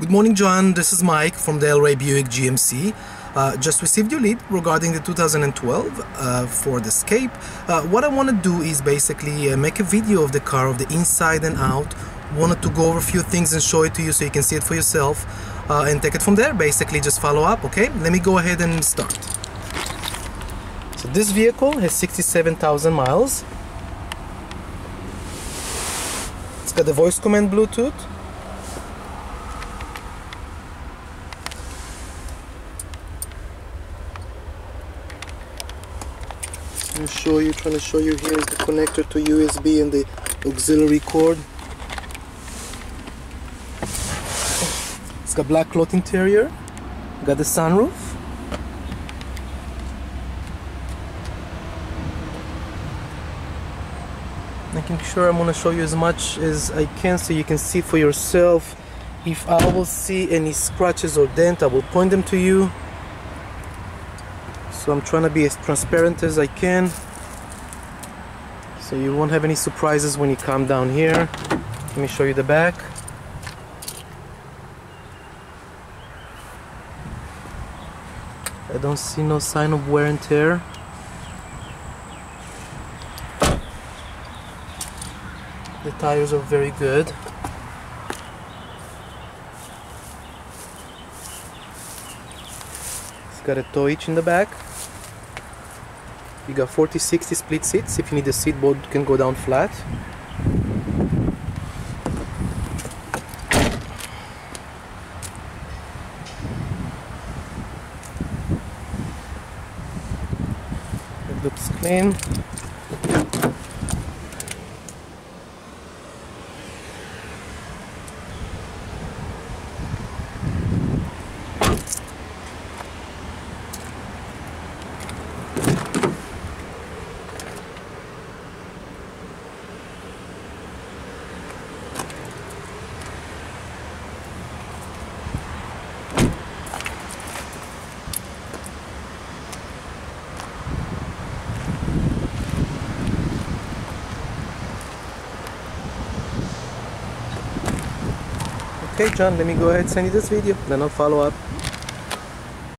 Good morning, John. This is Mike from Delray Buick GMC. Uh, just received your lead regarding the 2012 uh, Ford Escape. Uh, what I want to do is basically uh, make a video of the car, of the inside and out. Wanted to go over a few things and show it to you so you can see it for yourself uh, and take it from there. Basically, just follow up, okay? Let me go ahead and start. So this vehicle has 67,000 miles. It's got the voice command Bluetooth. I'm show you, trying to show you here is the connector to USB and the auxiliary cord. It's got black cloth interior, got the sunroof. Making sure I'm gonna show you as much as I can so you can see for yourself. If I will see any scratches or dent, I will point them to you so I'm trying to be as transparent as I can. So you won't have any surprises when you come down here. Let me show you the back. I don't see no sign of wear and tear. The tires are very good. It's got a tow hitch in the back you got 40-60 split seats. If you need a seat board can go down flat. It looks clean. Okay, John, let me go ahead send you this video, then I'll follow up.